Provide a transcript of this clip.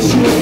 Shame